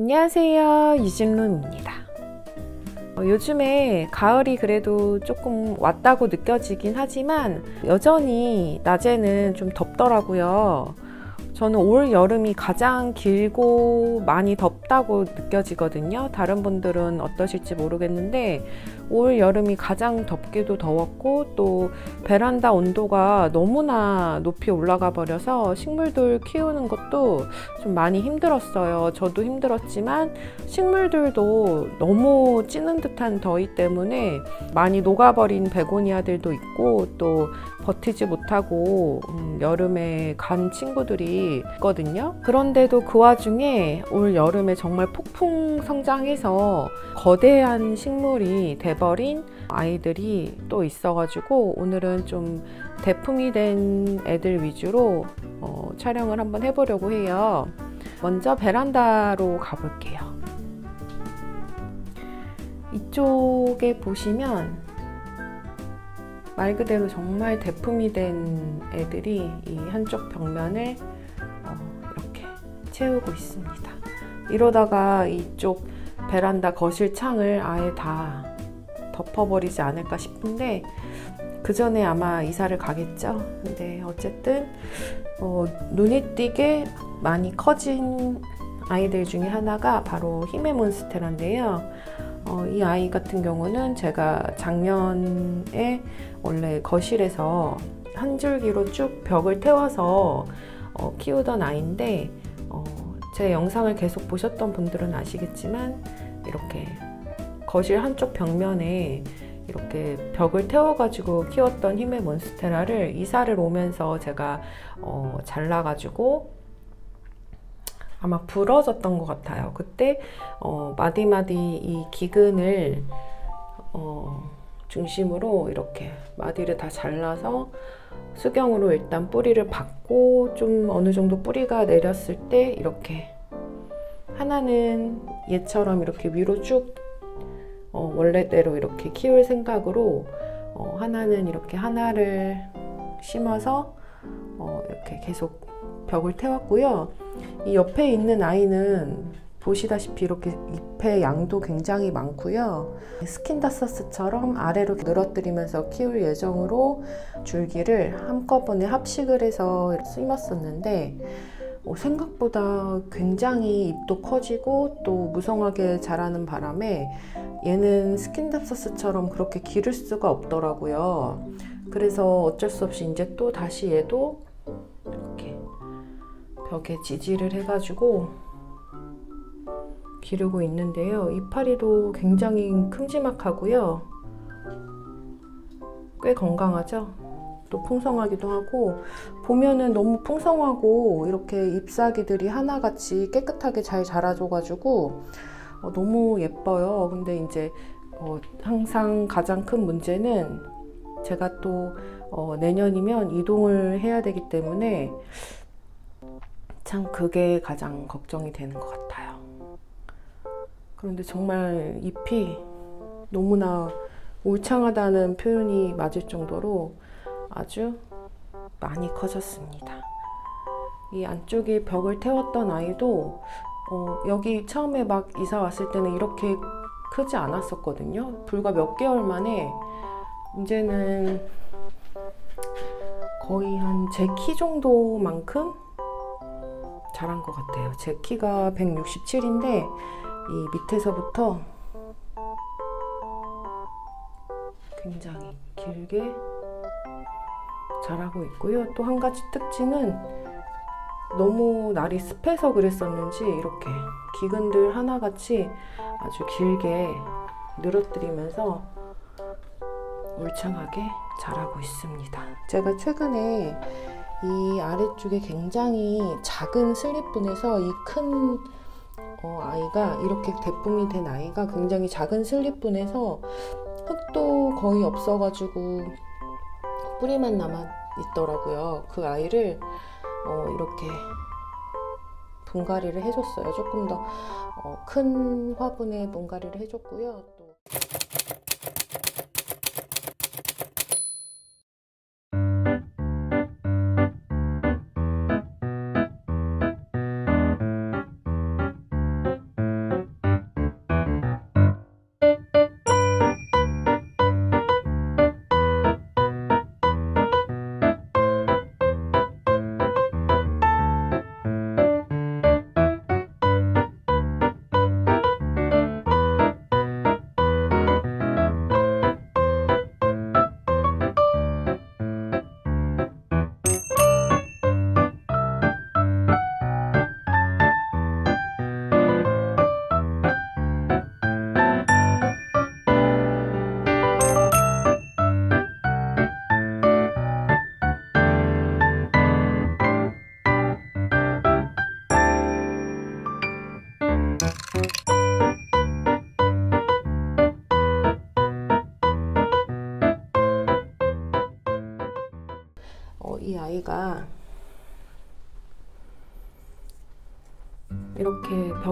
안녕하세요. 유진룸입니다. 어, 요즘에 가을이 그래도 조금 왔다고 느껴지긴 하지만 여전히 낮에는 좀 덥더라고요 저는 올 여름이 가장 길고 많이 덥다고 느껴지거든요 다른 분들은 어떠실지 모르겠는데 올 여름이 가장 덥기도 더웠고 또 베란다 온도가 너무나 높이 올라가 버려서 식물들 키우는 것도 좀 많이 힘들었어요. 저도 힘들었지만 식물들도 너무 찌는 듯한 더위 때문에 많이 녹아버린 베고니아들도 있고 또 버티지 못하고 음, 여름에 간 친구들이 있거든요. 그런데도 그 와중에 올 여름에 정말 폭풍 성장해서 거대한 식물이 대 돼버린 아이들이 또 있어가지고 오늘은 좀 대품이 된 애들 위주로 어, 촬영을 한번 해보려고 해요. 먼저 베란다로 가볼게요. 이쪽에 보시면 말 그대로 정말 대품이 된 애들이 이 한쪽 벽면을 어, 이렇게 채우고 있습니다. 이러다가 이쪽 베란다 거실 창을 아예 다 덮어버리지 않을까 싶은데 그 전에 아마 이사를 가겠죠. 근데 어쨌든 어, 눈이 띄게 많이 커진 아이들 중에 하나가 바로 히메 몬스테라인데요. 어, 이 아이 같은 경우는 제가 작년에 원래 거실에서 한 줄기로 쭉 벽을 태워서 어, 키우던 아이인데 어, 제 영상을 계속 보셨던 분들은 아시겠지만 이렇게 거실 한쪽 벽면에 이렇게 벽을 태워가지고 키웠던 힘의 몬스테라를 이사를 오면서 제가 어, 잘라가지고 아마 부러졌던 것 같아요. 그때 어, 마디마디 이 기근을 어, 중심으로 이렇게 마디를 다 잘라서 수경으로 일단 뿌리를 받고 좀 어느 정도 뿌리가 내렸을 때 이렇게 하나는 얘처럼 이렇게 위로 쭉 어, 원래대로 이렇게 키울 생각으로 어, 하나는 이렇게 하나를 심어서 어, 이렇게 계속 벽을 태웠고요. 이 옆에 있는 아이는 보시다시피 이렇게 잎의 양도 굉장히 많고요. 스킨다서스처럼 아래로 늘어뜨리면서 키울 예정으로 줄기를 한꺼번에 합식을 해서 심었었는데 어, 생각보다 굉장히 잎도 커지고 또 무성하게 자라는 바람에 얘는 스킨답서스처럼 그렇게 기를 수가 없더라고요. 그래서 어쩔 수 없이 이제 또 다시 얘도 벽에 지지를 해가지고 기르고 있는데요. 이파리도 굉장히 큼지막하고요. 꽤 건강하죠? 또 풍성하기도 하고 보면은 너무 풍성하고 이렇게 잎사귀들이 하나같이 깨끗하게 잘 자라줘가지고 어, 너무 예뻐요. 근데 이제 어, 항상 가장 큰 문제는 제가 또 어, 내년이면 이동을 해야 되기 때문에 참 그게 가장 걱정이 되는 것 같아요. 그런데 정말 잎이 너무나 울창하다는 표현이 맞을 정도로 아주 많이 커졌습니다. 이 안쪽에 벽을 태웠던 아이도 어, 여기 처음에 막 이사 왔을 때는 이렇게 크지 않았었거든요. 불과 몇 개월 만에 이제는 거의 한 제 키 정도만큼 자란 것 같아요. 제 키가 167인데 이 밑에서부터 굉장히 길게 자라고 있고요. 또 한 가지 특징은 너무 날이 습해서 그랬었는지 이렇게 기근들 하나같이 아주 길게 늘어뜨리면서 울창하게 자라고 있습니다. 제가 최근에 이 아래쪽에 굉장히 작은 슬립분에서 이큰 어, 아이가 이렇게 대품이 된 아이가 굉장히 작은 슬립분에서 흙도 거의 없어가지고 뿌리만 남아 있더라고요. 그 아이를 어, 이렇게 분갈이를 해줬어요. 조금 더큰 어, 화분에 분갈이를 해줬고요. 또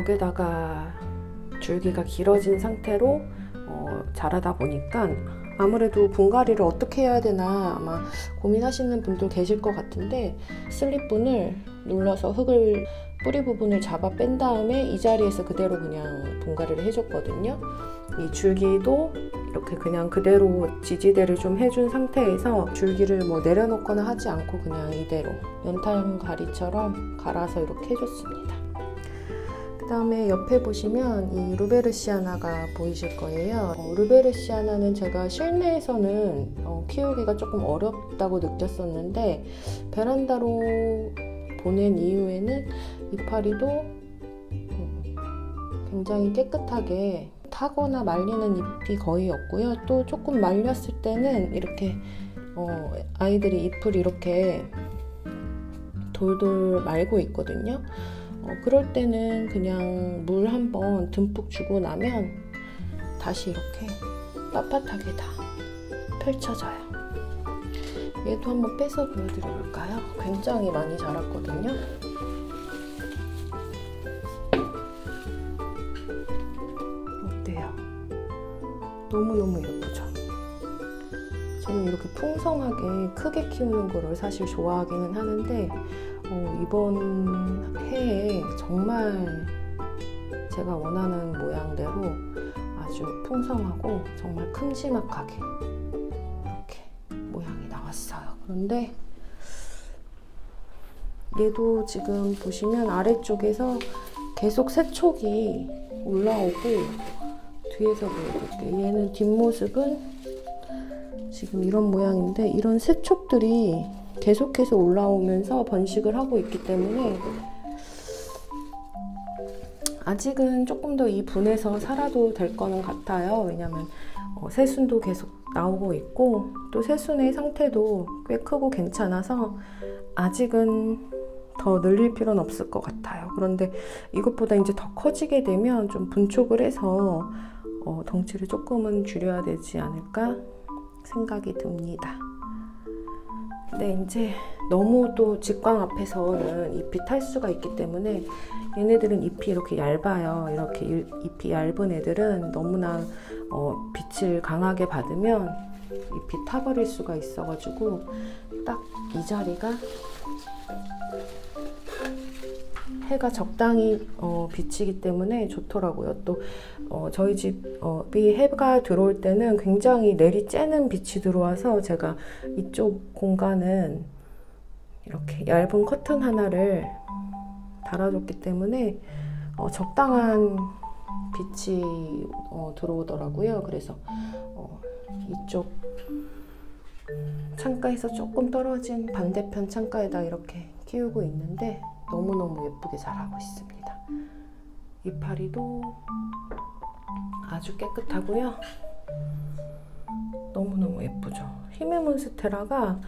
벽에다가 줄기가 길어진 상태로 어, 자라다 보니까 아무래도 분갈이를 어떻게 해야 되나 아마 고민하시는 분들 계실 것 같은데 슬립분을 눌러서 흙을 뿌리 부분을 잡아 뺀 다음에 이 자리에서 그대로 그냥 분갈이를 해줬거든요. 이 줄기도 이렇게 그냥 그대로 지지대를 좀 해준 상태에서 줄기를 뭐 내려놓거나 하지 않고 그냥 이대로 연탄 가리처럼 갈아서 이렇게 해줬습니다. 그 다음에 옆에 보시면 이 루베르시아나가 보이실 거예요. 어, 루베르시아나는 제가 실내에서는 어, 키우기가 조금 어렵다고 느꼈었는데 베란다로 보낸 이후에는 이파리도 음, 굉장히 깨끗하게 타거나 말리는 잎이 거의 없고요. 또 조금 말렸을 때는 이렇게 어, 아이들이 잎을 이렇게 돌돌 말고 있거든요. 어, 그럴 때는 그냥 물 한번 듬뿍 주고 나면 다시 이렇게 빳빳하게 다 펼쳐져요. 얘도 한번 빼서 보여드려 볼까요? 굉장히 많이 자랐거든요. 어때요? 너무너무 예쁘죠? 저는 이렇게 풍성하게 크게 키우는 거를 사실 좋아하기는 하는데 어, 이번 해에 정말 제가 원하는 모양대로 아주 풍성하고 정말 큼지막하게 이렇게 모양이 나왔어요. 그런데 얘도 지금 보시면 아래쪽에서 계속 새촉이 올라오고 뒤에서 보여드릴게요. 얘는 뒷모습은 지금 이런 모양인데 이런 새촉들이 계속해서 올라오면서 번식을 하고 있기 때문에 아직은 조금 더 이 분에서 살아도 될 거는 같아요. 왜냐면 어, 새순도 계속 나오고 있고 또 새순의 상태도 꽤 크고 괜찮아서 아직은 더 늘릴 필요는 없을 것 같아요. 그런데 이것보다 이제 더 커지게 되면 좀 분촉을 해서 어, 덩치를 조금은 줄여야 되지 않을까 생각이 듭니다. 근데 이제 너무 또 직광 앞에서는 잎이 탈 수가 있기 때문에 얘네들은 잎이 이렇게 얇아요. 이렇게 잎이 얇은 애들은 너무나 어, 빛을 강하게 받으면 잎이 타버릴 수가 있어가지고 딱 이 자리가 해가 적당히 어, 비치기 때문에 좋더라고요. 또 어, 저희 집이 어, 해가 들어올 때는 굉장히 내리 쬐는 빛이 들어와서 제가 이쪽 공간은 이렇게 얇은 커튼 하나를 달아줬기 때문에 어, 적당한 빛이 어, 들어오더라고요. 그래서 어, 이쪽 창가에서 조금 떨어진 반대편 창가에다 이렇게 키우고 있는데 너무너무 예쁘게 자라고 있습니다. 이파리도 아주 깨끗하고요. 너무너무 예쁘죠. 히메 몬스테라가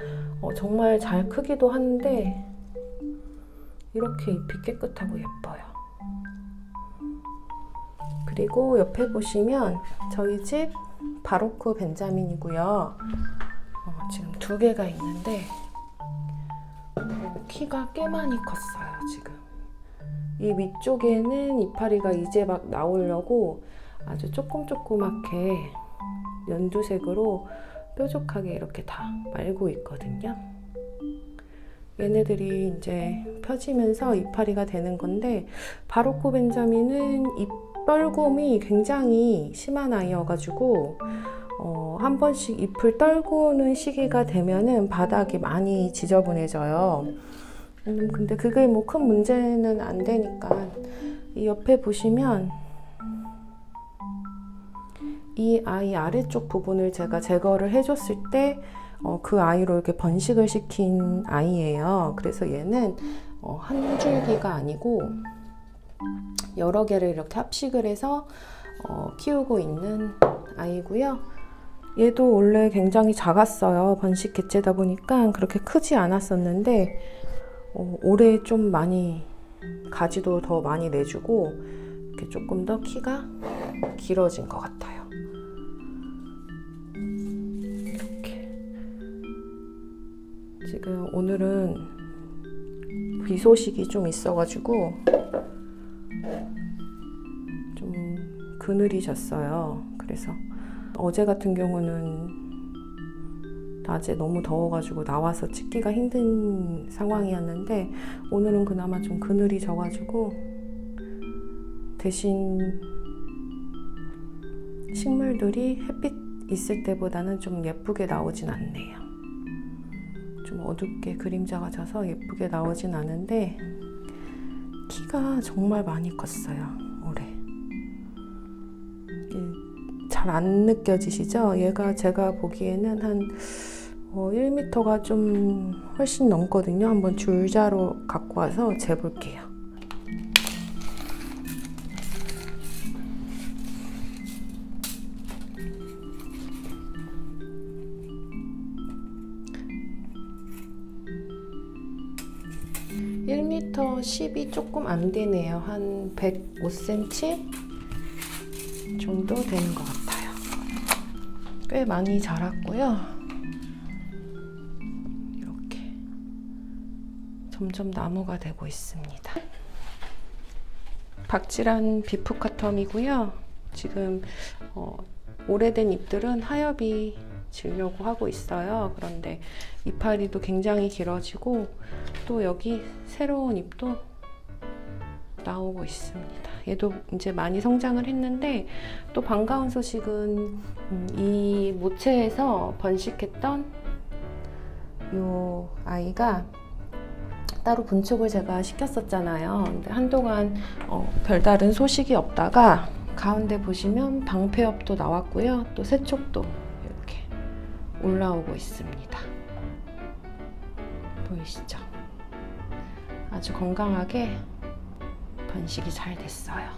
어, 정말 잘 크기도 한데 이렇게 잎이 깨끗하고 예뻐요. 그리고 옆에 보시면 저희 집 바로크 벤자민이고요. 어, 지금 두 개가 있는데 키가 꽤 많이 컸어요, 지금. 이 위쪽에는 이파리가 이제 막 나오려고 아주 조금 조그맣게 연두색으로 뾰족하게 이렇게 다 말고 있거든요. 얘네들이 이제 펴지면서 이파리가 되는 건데 바로코 벤자민은 잎벌곰이 굉장히 심한 아이여가지고 어, 한 번씩 잎을 떨구는 시기가 되면은 바닥이 많이 지저분해져요. 음, 근데 그게 뭐 큰 문제는 안 되니까 이 옆에 보시면 이 아이 아래쪽 부분을 제가 제거를 해줬을 때 어, 그 아이로 이렇게 번식을 시킨 아이예요. 그래서 얘는 어, 한 줄기가 아니고 여러 개를 이렇게 합식을 해서 어, 키우고 있는 아이고요. 얘도 원래 굉장히 작았어요. 번식 개체다 보니까 그렇게 크지 않았었는데 어, 올해 좀 많이 가지도 더 많이 내주고 이렇게 조금 더 키가 길어진 것 같아요. 이렇게 지금 오늘은 비 소식이 좀 있어가지고 좀 그늘이 졌어요. 그래서 어제 같은 경우는 낮에 너무 더워가지고 나와서 찍기가 힘든 상황이었는데 오늘은 그나마 좀 그늘이 져가지고 대신 식물들이 햇빛 있을 때보다는 좀 예쁘게 나오진 않네요. 좀 어둡게 그림자가 져서 예쁘게 나오진 않은데 키가 정말 많이 컸어요. 올해. 잘 안 느껴지시죠? 얘가 제가 보기에는 한 어, 1m가 좀 훨씬 넘거든요. 한번 줄자로 갖고 와서 재볼게요. (1m 10이) 조금 안 되네요 한 105cm 정도 되는 것 같아요 꽤 많이 자랐고요 점점 나무가 되고 있습니다. 박질한 비프카텀이고요. 지금 어, 오래된 잎들은 하엽이 지려고 하고 있어요. 그런데 이파리도 굉장히 길어지고 또 여기 새로운 잎도 나오고 있습니다. 얘도 이제 많이 성장을 했는데 또 반가운 소식은 음, 이 모체에서 번식했던 이 아이가 따로 분촉을 제가 시켰었잖아요. 근데 한동안 어, 별다른 소식이 없다가 가운데 보시면 방패엽도 나왔고요. 또 새촉도 이렇게 올라오고 있습니다. 보이시죠? 아주 건강하게 번식이 잘 됐어요.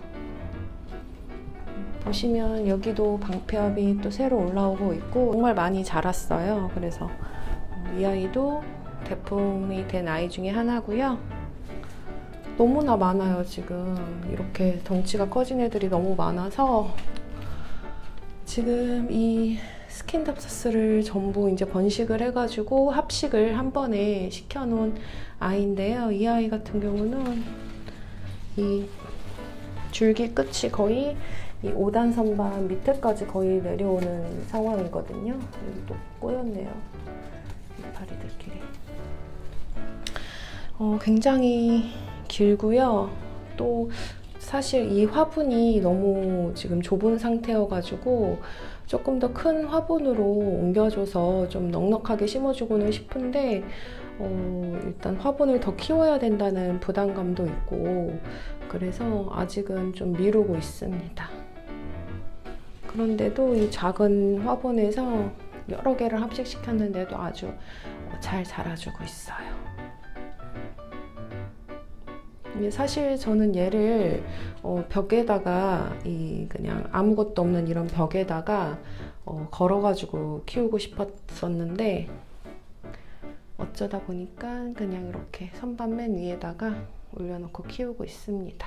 보시면 여기도 방패엽이 또 새로 올라오고 있고 정말 많이 자랐어요. 그래서 이 아이도 대품이 된 아이 중에 하나고요. 너무나 많아요 지금 이렇게 덩치가 커진 애들이 너무 많아서 지금 이 스킨답서스를 전부 이제 번식을 해가지고 합식을 한 번에 시켜놓은 아이인데요. 이 아이 같은 경우는 이 줄기 끝이 거의 이 5단 선반 밑에까지 거의 내려오는 상황이거든요. 여기 또 꼬였네요. 이파리들끼리. 어, 굉장히 길고요. 또 사실 이 화분이 너무 지금 좁은 상태여가지고 조금 더 큰 화분으로 옮겨줘서 좀 넉넉하게 심어주고는 싶은데 어, 일단 화분을 더 키워야 된다는 부담감도 있고 그래서 아직은 좀 미루고 있습니다. 그런데도 이 작은 화분에서 여러 개를 합식시켰는데도 아주 잘 자라주고 있어요. 사실 저는 얘를 어, 벽에다가 이 그냥 아무것도 없는 이런 벽에다가 어, 걸어가지고 키우고 싶었었는데 어쩌다 보니까 그냥 이렇게 선반 맨 위에다가 올려놓고 키우고 있습니다.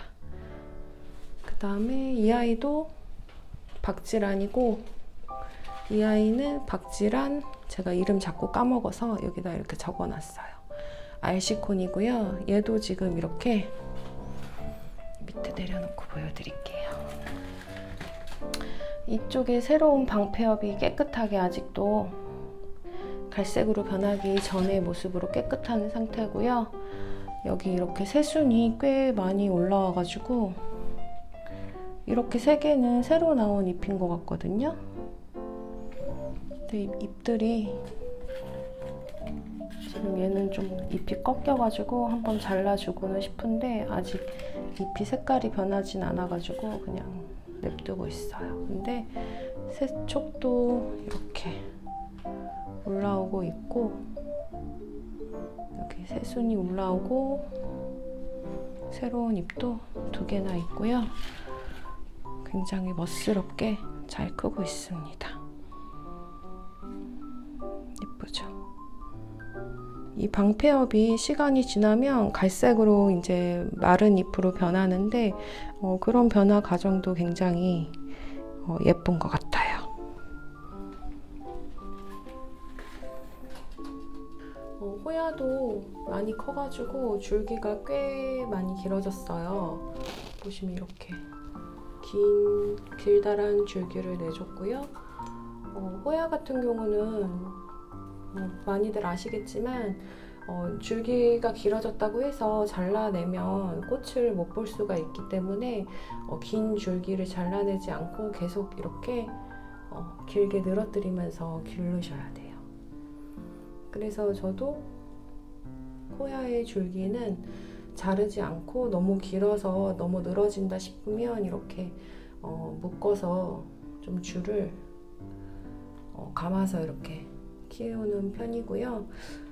그 다음에 이 아이도 박질환이고 이 아이는 박질환 제가 이름 자꾸 까먹어서 여기다 이렇게 적어놨어요. 알시콘이고요. 얘도 지금 이렇게 밑에 내려놓고 보여드릴게요. 이쪽에 새로운 방패엽이 깨끗하게 아직도 갈색으로 변하기 전의 모습으로 깨끗한 상태고요. 여기 이렇게 새순이 꽤 많이 올라와가지고 이렇게 세 개는 새로 나온 잎인 것 같거든요. 근데 잎들이 지금 얘는 좀 잎이 꺾여가지고 한번 잘라주고는 싶은데 아직 잎이 색깔이 변하진 않아가지고 그냥 냅두고 있어요. 근데 새촉도 이렇게 올라오고 있고 여기 새순이 올라오고 새로운 잎도 두 개나 있고요. 굉장히 멋스럽게 잘 크고 있습니다. 이 방패엽이 시간이 지나면 갈색으로 이제 마른 잎으로 변하는데 어, 그런 변화 과정도 굉장히 어, 예쁜 것 같아요. 어, 호야도 많이 커가지고 줄기가 꽤 많이 길어졌어요. 보시면 이렇게 긴 길다란 줄기를 내줬고요. 어, 호야 같은 경우는 뭐 많이들 아시겠지만 어, 줄기가 길어졌다고 해서 잘라내면 꽃을 못 볼 수가 있기 때문에 어, 긴 줄기를 잘라내지 않고 계속 이렇게 어, 길게 늘어뜨리면서 기르셔야 돼요. 그래서 저도 호야의 줄기는 자르지 않고 너무 길어서 너무 늘어진다 싶으면 이렇게 어, 묶어서 좀 줄을 어, 감아서 이렇게 키우는 편이고요.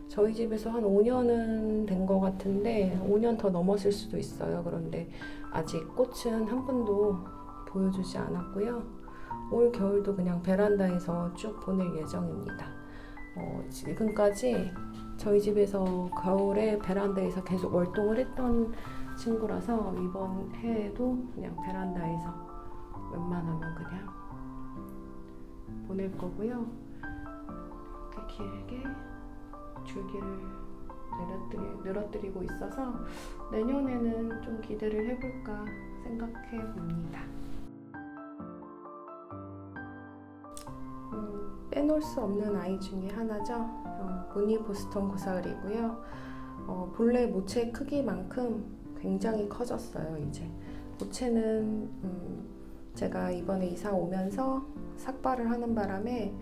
저희 집에서 한 5년은 된 것 같은데 5년 더 넘었을 수도 있어요. 그런데 아직 꽃은 한 번도 보여주지 않았고요. 올 겨울도 그냥 베란다에서 쭉 보낼 예정입니다. 어, 지금까지 저희 집에서 겨울에 베란다에서 계속 월동을 했던 친구라서 이번 해에도 그냥 베란다에서 웬만하면 그냥 보낼 거고요. 길게 줄기를 늘어뜨리, 늘어뜨리고 있어서 내년에는 좀 기대를 해볼까 생각해 봅니다. 음, 빼놓을 수 없는 아이 중에 하나죠. 어, 무늬 보스턴 고사리고요. 어, 본래 모체 크기만큼 굉장히 커졌어요. 이제 모체는 음, 제가 이번에 이사 오면서 삭발을 하는 바람에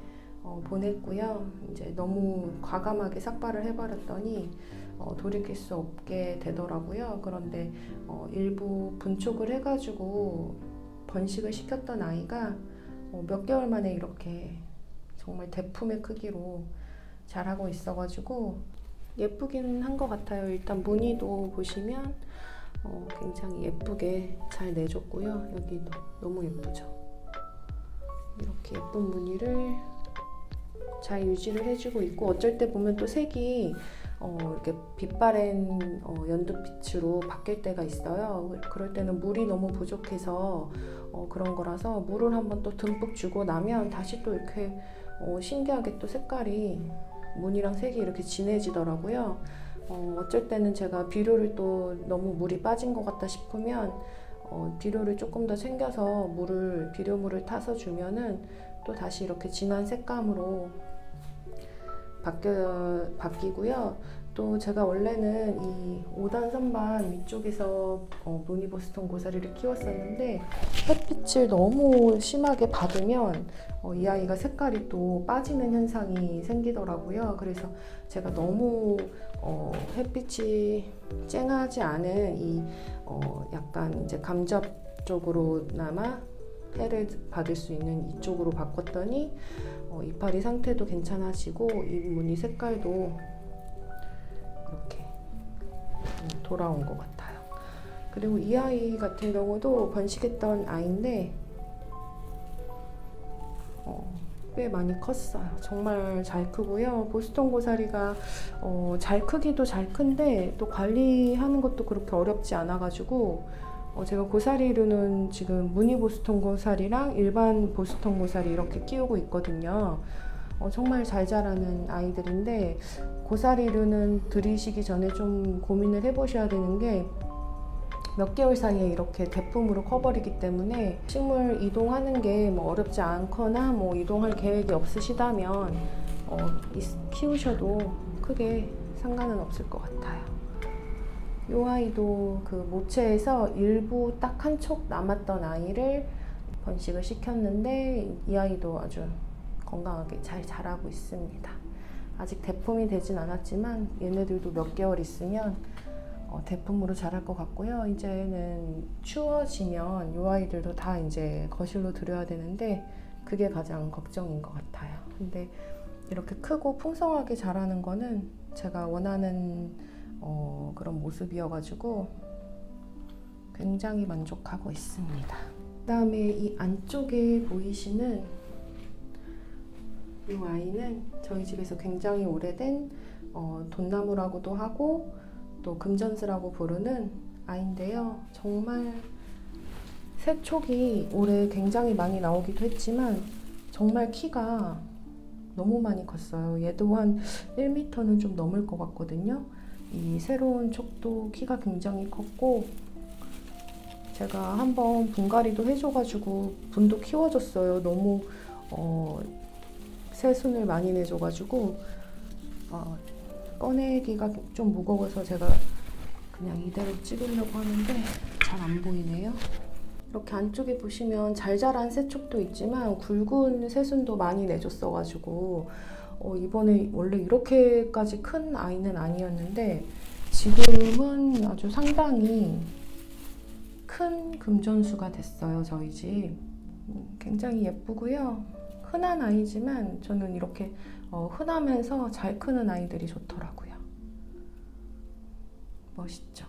어, 보냈고요. 이제 너무 과감하게 삭발을 해버렸더니 어, 돌이킬 수 없게 되더라고요. 그런데 어, 일부 분촉을 해가지고 번식을 시켰던 아이가 어, 몇 개월 만에 이렇게 정말 대품의 크기로 자라고 있어가지고 예쁘긴 한 것 같아요. 일단 무늬도 보시면 어, 굉장히 예쁘게 잘 내줬고요. 여기도 너무 예쁘죠. 이렇게 예쁜 무늬를 잘 유지를 해주고 있고 어쩔 때 보면 또 색이 어, 이렇게 빛바랜 어, 연두빛으로 바뀔 때가 있어요. 그럴 때는 물이 너무 부족해서 어, 그런 거라서 물을 한번 또 듬뿍 주고 나면 다시 또 이렇게 어, 신기하게 또 색깔이 무늬랑 색이 이렇게 진해지더라고요. 어, 어쩔 때는 제가 비료를 또 너무 물이 빠진 것 같다 싶으면 어, 비료를 조금 더 챙겨서 물을 비료물을 타서 주면은 또 다시 이렇게 진한 색감으로 바뀌어, 바뀌고요. 또 제가 원래는 이 5단 선반 위쪽에서 어, 무늬보스톤 고사리를 키웠었는데 햇빛을 너무 심하게 받으면 어, 이 아이가 색깔이 또 빠지는 현상이 생기더라고요. 그래서 제가 너무 어, 햇빛이 쨍하지 않은 이 어, 약간 이제 감접 쪽으로나마 해를 받을 수 있는 이쪽으로 바꿨더니 어, 이파리 상태도 괜찮아지고 이 무늬 색깔도 이렇게 돌아온 것 같아요. 그리고 이 아이 같은 경우도 번식했던 아이인데 어, 꽤 많이 컸어요. 정말 잘 크고요. 보스턴 고사리가 어, 잘 크기도 잘 큰데 또 관리하는 것도 그렇게 어렵지 않아가지고 어, 제가 고사리류는 지금 무늬 보스턴 고사리랑 일반 보스턴 고사리 이렇게 키우고 있거든요. 어, 정말 잘 자라는 아이들인데 고사리류는 들이시기 전에 좀 고민을 해보셔야 되는 게 몇 개월 사이에 이렇게 대품으로 커버리기 때문에 식물 이동하는 게 뭐 어렵지 않거나 뭐 이동할 계획이 없으시다면 어, 키우셔도 크게 상관은 없을 것 같아요. 이 아이도 그 모체에서 일부 딱 한 촉 남았던 아이를 번식을 시켰는데 이 아이도 아주 건강하게 잘 자라고 있습니다. 아직 대품이 되진 않았지만 얘네들도 몇 개월 있으면 어, 대품으로 자랄 것 같고요. 이제는 추워지면 이 아이들도 다 이제 거실로 들여야 되는데 그게 가장 걱정인 것 같아요. 근데 이렇게 크고 풍성하게 자라는 거는 제가 원하는 어, 그런 모습이어가지고 굉장히 만족하고 있습니다. 그 다음에 이 안쪽에 보이시는 이 아이는 저희 집에서 굉장히 오래된 어, 돈나무라고도 하고 또 금전스라고 부르는 아이인데요. 정말 새촉이 올해 굉장히 많이 나오기도 했지만 정말 키가 너무 많이 컸어요. 얘도 한 1m는 좀 넘을 것 같거든요. 이 새로운 촉도 키가 굉장히 컸고 제가 한번 분갈이도 해줘가지고 분도 키워줬어요. 너무 어, 새순을 많이 내줘가지고 어, 꺼내기가 좀 무거워서 제가 그냥 이대로 찍으려고 하는데 잘 안 보이네요. 이렇게 안쪽에 보시면 잘 자란 새촉도 있지만 굵은 새순도 많이 내줬어가지고 어, 이번에 원래 이렇게까지 큰 아이는 아니었는데 지금은 아주 상당히 큰 금전수가 됐어요 저희 집. 음, 굉장히 예쁘고요. 흔한 아이지만 저는 이렇게 어, 흔하면서 잘 크는 아이들이 좋더라고요. 멋있죠?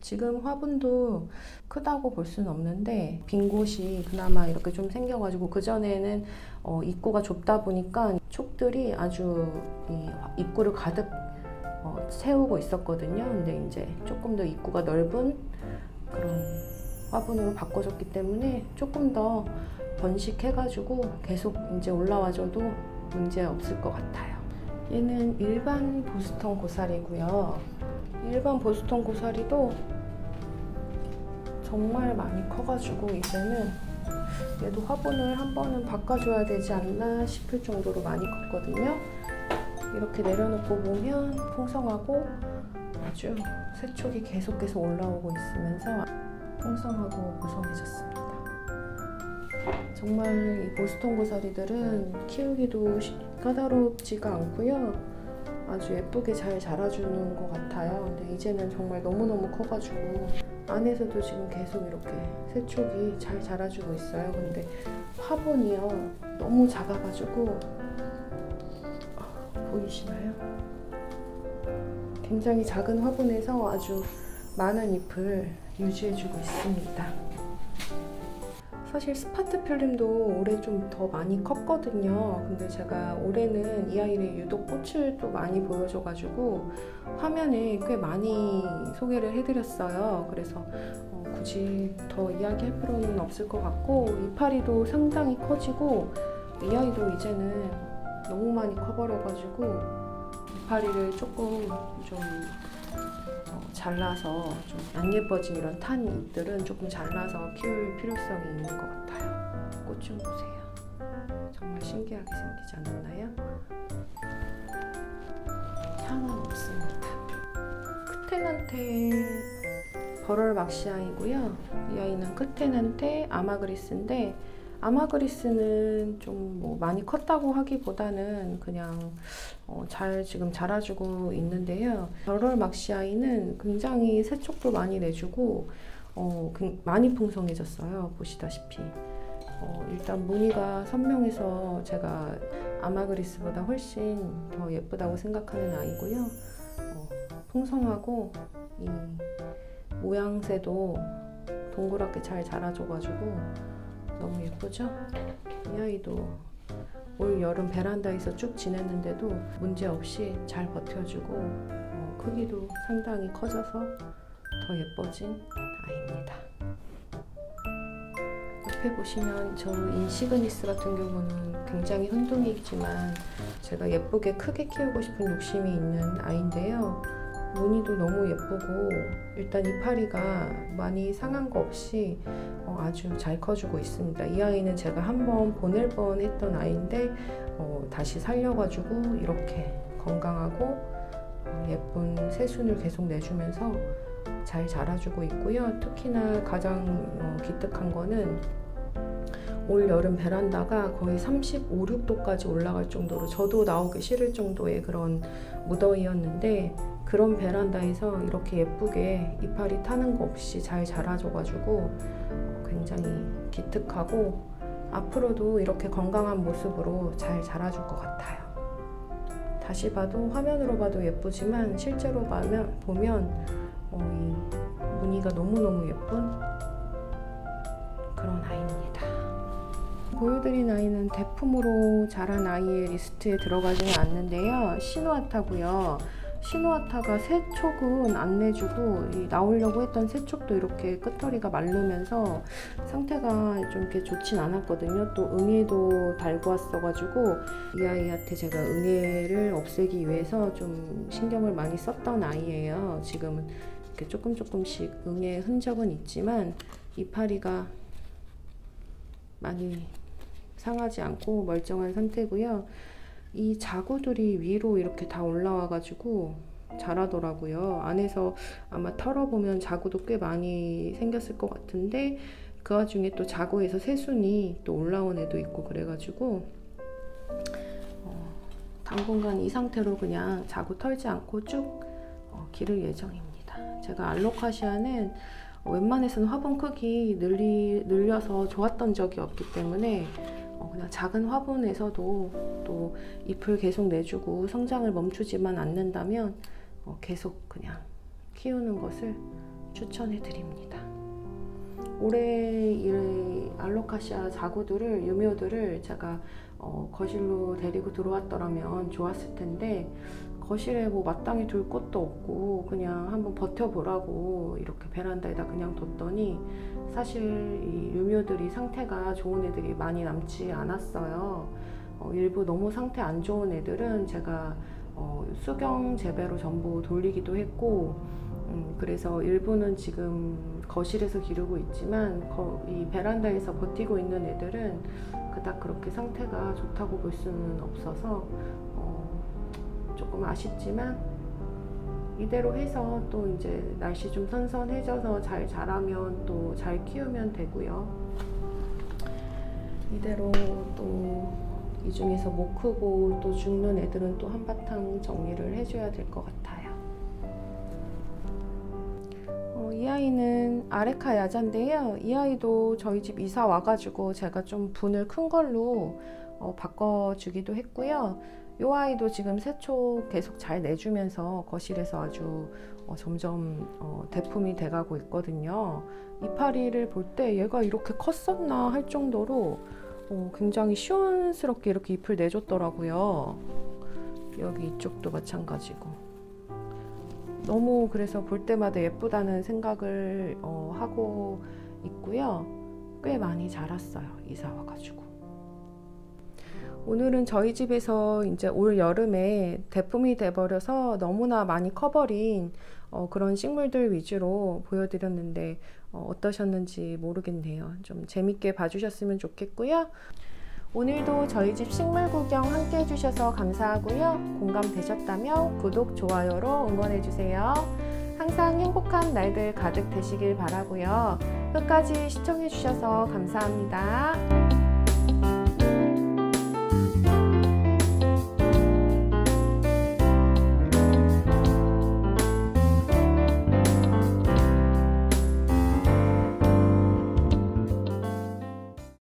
지금 화분도 크다고 볼 수는 없는데 빈 곳이 그나마 이렇게 좀 생겨가지고 그 전에는 어, 입구가 좁다 보니까 촉들이 아주 이 입구를 가득 어, 채우고 있었거든요. 근데 이제 조금 더 입구가 넓은 그런 화분으로 바꿔줬기 때문에 조금 더 번식해가지고 계속 이제 올라와줘도 문제 없을 것 같아요. 얘는 일반 보스턴 고사리고요. 일반 보스턴 고사리도 정말 많이 커가지고 이제는 얘도 화분을 한 번은 바꿔줘야 되지 않나 싶을 정도로 많이 컸거든요. 이렇게 내려놓고 보면 풍성하고 아주 새촉이 계속해서 올라오고 있으면서 풍성하고 무성해졌습니다. 정말 이 보스턴 고사리들은 키우기도 까다롭지가 않고요. 아주 예쁘게 잘 자라주는 것 같아요. 근데 이제는 정말 너무너무 커가지고 안에서도 지금 계속 이렇게 새촉이 잘 자라주고 있어요. 근데 화분이요. 너무 작아가지고 아, 보이시나요? 굉장히 작은 화분에서 아주 많은 잎을 유지해주고 있습니다. 사실 스파티필름도 올해 좀 더 많이 컸거든요. 근데 제가 올해는 이 아이를 유독 꽃을 또 많이 보여줘가지고 화면에 꽤 많이 소개를 해드렸어요. 그래서 어, 굳이 더 이야기할 필요는 없을 것 같고 이파리도 상당히 커지고 이 아이도 이제는 너무 많이 커버려가지고 이파리를 조금 좀 어, 잘라서 좀 안 예뻐진 이런 탄 잎들은 조금 잘라서 키울 필요성이 있는 것 같아요. 꽃 좀 보세요. 정말 신기하게 생기지 않았나요? 향은 없습니다. 크테난테 버럴 막시아이고요. 이 아이는 크테난테 아마그리스인데 아마그리스는 좀 뭐 많이 컸다고 하기보다는 그냥 어, 잘 지금 자라주고 있는데요. 버럴 막시아이는 굉장히 새촉도 많이 내주고 어, 많이 풍성해졌어요. 보시다시피. 어, 일단 무늬가 선명해서 제가 아마그리스보다 훨씬 더 예쁘다고 생각하는 아이고요. 어, 풍성하고 이 모양새도 동그랗게 잘 자라줘가지고 너무 예쁘죠? 이 아이도 올 여름 베란다에서 쭉 지냈는데도 문제없이 잘 버텨주고 어, 크기도 상당히 커져서 더 예뻐진 아이입니다. 옆에 보시면 저 인시그니스 같은 경우는 굉장히 혼동이지만 제가 예쁘게 크게 키우고 싶은 욕심이 있는 아이인데요. 무늬도 너무 예쁘고 일단 이파리가 많이 상한 거 없이 어, 아주 잘 커주고 있습니다. 이 아이는 제가 한번 보낼 뻔 했던 아이인데 어, 다시 살려가지고 이렇게 건강하고 어, 예쁜 새순을 계속 내주면서 잘 자라주고 있고요. 특히나 가장 어, 기특한 거는 올 여름 베란다가 거의 35, 6도까지 올라갈 정도로 저도 나오기 싫을 정도의 그런 무더위였는데 그런 베란다에서 이렇게 예쁘게 이파리 타는 거 없이 잘 자라줘가지고 굉장히 기특하고 앞으로도 이렇게 건강한 모습으로 잘 자라줄 것 같아요. 다시 봐도 화면으로 봐도 예쁘지만 실제로 보면, 보면 어, 이 무늬가 너무너무 예쁜 보여드린 아이는 대품으로 자란 아이의 리스트에 들어가지는 않는데요. 시누아타고요. 시누아타가 새촉은 안 내주고 나오려고 했던 새촉도 이렇게 끝털이가 마르면서 상태가 좀 이렇게 좋진 않았거든요. 또 응애도 달고 왔어가지고 이 아이한테 제가 응애를 없애기 위해서 좀 신경을 많이 썼던 아이예요. 지금은 이렇게 조금 조금씩 응애 흔적은 있지만 이파리가 많이 상하지 않고 멀쩡한 상태고요. 이 자구들이 위로 이렇게 다 올라와 가지고 자라더라고요. 안에서 아마 털어보면 자구도 꽤 많이 생겼을 것 같은데 그 와중에 또 자구에서 새순이 또 올라온 애도 있고 그래가지고 어, 당분간 이 상태로 그냥 자구 털지 않고 쭉 어, 기를 예정입니다. 제가 알로카시아는 웬만해서는 화분 크기 늘리, 늘려서 좋았던 적이 없기 때문에 어, 그냥 작은 화분에서도 또 잎을 계속 내주고 성장을 멈추지만 않는다면 어, 계속 그냥 키우는 것을 추천해 드립니다. 올해 이 알로카시아 자구들을 유묘들을 제가 어, 거실로 데리고 들어왔더라면 좋았을 텐데 거실에 뭐 마땅히 둘 곳도 없고 그냥 한번 버텨보라고 이렇게 베란다에다 그냥 뒀더니 사실 이 유묘들이 상태가 좋은 애들이 많이 남지 않았어요. 어, 일부 너무 상태 안 좋은 애들은 제가 어, 수경 재배로 전부 돌리기도 했고 음, 그래서 일부는 지금 거실에서 기르고 있지만 거, 이 베란다에서 버티고 있는 애들은 그닥 그렇게 상태가 좋다고 볼 수는 없어서 어, 조금 아쉽지만 이대로 해서 또 이제 날씨 좀 선선해져서 잘 자라면 또 잘 키우면 되고요. 이대로 또 이 중에서 못 크고 또 죽는 애들은 또 한바탕 정리를 해줘야 될 것 같아요. 어, 이 아이는 아레카 야자인데요. 이 아이도 저희 집 이사 와가지고 제가 좀 분을 큰 걸로 어, 바꿔주기도 했고요. 이 아이도 지금 새초 계속 잘 내주면서 거실에서 아주 어, 점점 어, 대품이 돼가고 있거든요. 이파리를 볼 때 얘가 이렇게 컸었나 할 정도로 어, 굉장히 시원스럽게 이렇게 잎을 내줬더라고요. 여기 이쪽도 마찬가지고. 너무 그래서 볼 때마다 예쁘다는 생각을 어, 하고 있고요. 꽤 많이 자랐어요. 이사 와가지고. 오늘은 저희 집에서 이제 올 여름에 대품이 돼버려서 너무나 많이 커버린 어, 그런 식물들 위주로 보여드렸는데 어, 어떠셨는지 모르겠네요. 좀 재밌게 봐주셨으면 좋겠고요. 오늘도 저희 집 식물 구경 함께 해주셔서 감사하고요. 공감되셨다면 구독, 좋아요로 응원해주세요. 항상 행복한 날들 가득 되시길 바라고요. 끝까지 시청해주셔서 감사합니다.